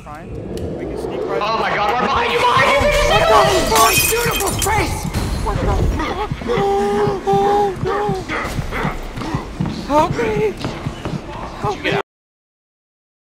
fine. We can sneak right. Oh my god, we're behind you, behind you! Oh, the fuck? Beautiful face! What the fuck? No! Oh no! Help me!